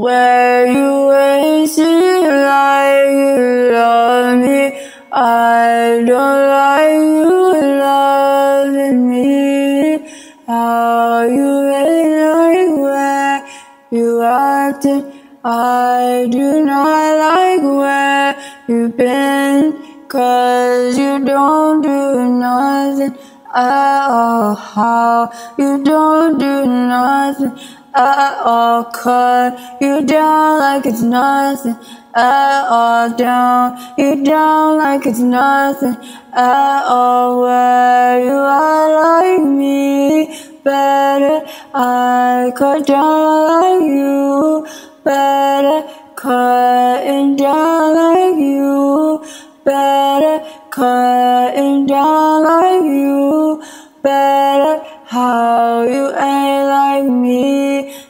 where you wasted like you love me. I don't like you loving me. How you ain't like where you acted. I do not like where you've been, cause you don't do nothing all. How you don't do nothing at all, cut you down like it's nothing. At all, down you down like it's nothing. At all. Where you are like me, better. I cut down like you better. Cutting down like you, better. Cutting down like you, better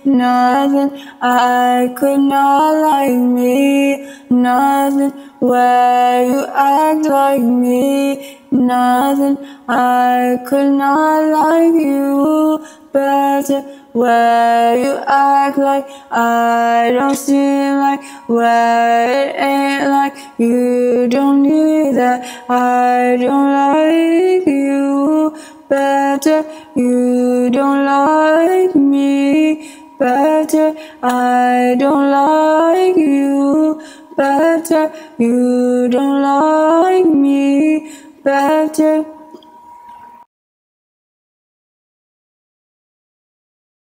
nothing, I could not like me, nothing, where you act like me, nothing, I could not like you, better where you act like I don't seem like where it ain't like you. Don't need that. I don't like you. Better you don't like me better. I don't like you better. You don't like me better